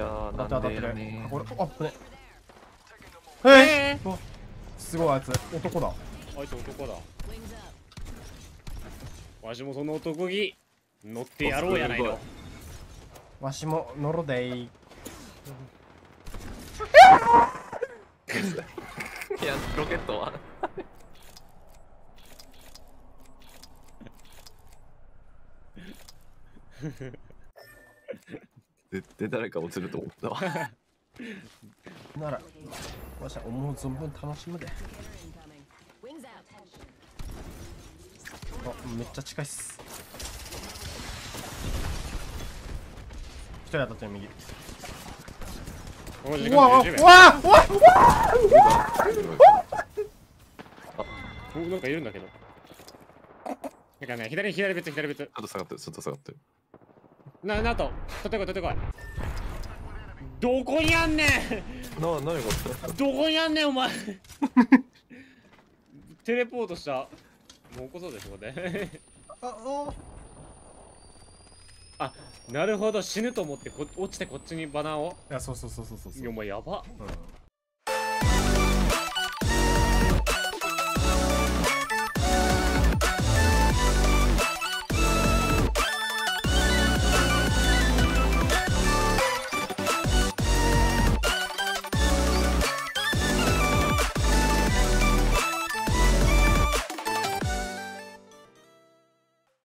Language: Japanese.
やー当たって当たってる。これあっぶねえー、おすごいあいつ。男だ。あいつ男だ。わしもその男気乗ってやろうやないの。わしも乗ろでい いやロケットは？絶対誰か落ちると思ったわ。ならわしは思う存分楽しむで.あめっちゃ近いっす。一人当たってる右。うわうわわうわうわおなんかいるんだけどなんかね左左別左別ちょっと下がってるちょっと下がってるななんと取ってこい取ってこい。どこにあんねん。な何がどこにあんねんお前。テレポートした。もう起こそうでしょこれ。あああなるほど。死ぬと思ってこ落ちてこっちにバナーを。いやそうそうそうそうそうそう。いやお前やば。うん